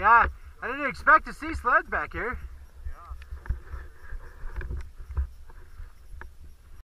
Yeah, I didn't expect to see sleds back here.